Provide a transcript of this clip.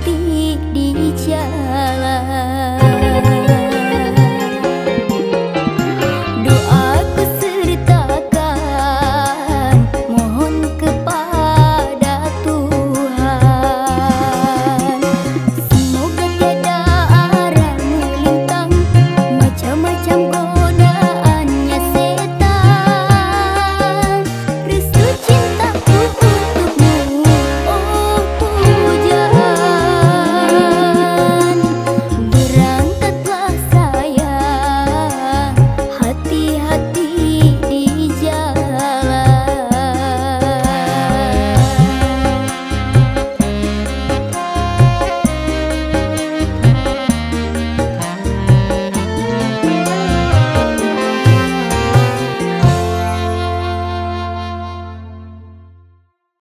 地